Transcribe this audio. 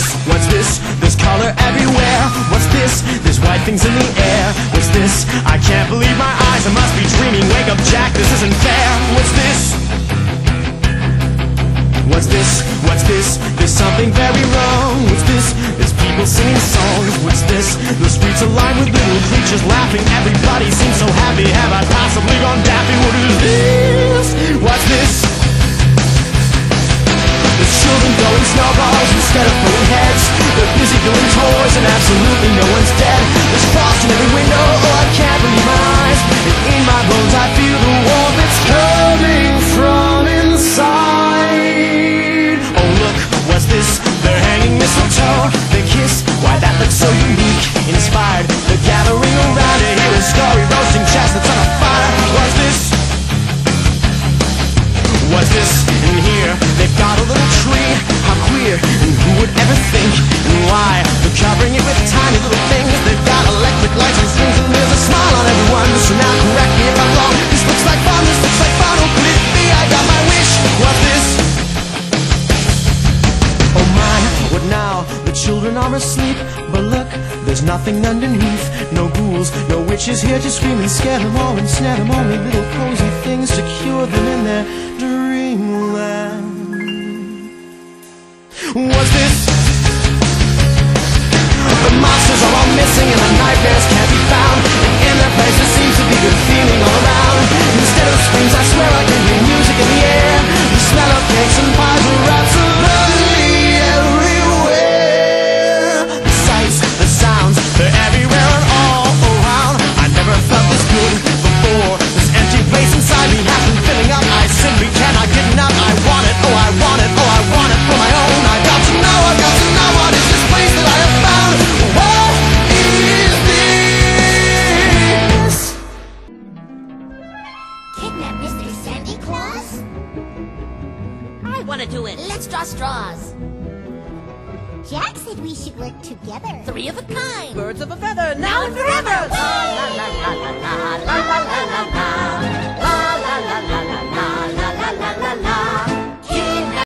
this? What's this? There's color everywhere. What's this? There's white things in the air. What's this? I can't believe my eyes. I must be dreaming. Wake up, Jack. This isn't fair. What's this? What's this? What's this? There's something very wrong. What's this? There's people singing songs. What's this? The streets alive with little creatures laughing. Everybody seems so happy. Have I possibly gone deaf? So unique. Inspired. They're gathering around to hear a story. Roasting chestnuts on a fire. What's this? What's this in here? They've got a little tree. How queer. And who would ever think? And why? They're covering it with tiny children are asleep. But look, there's nothing underneath. No ghouls, no witches here to scream and scare them all and snare them. Only little cozy things to cure them in their dreamland. What's this? The monsters are all missing and the nightmares can't be found. And in their place there seems to be good feeling all around. Want to do it. Let's draw straws. Jack said we should work together. Three of a kind. Birds of a feather, Now and forever. La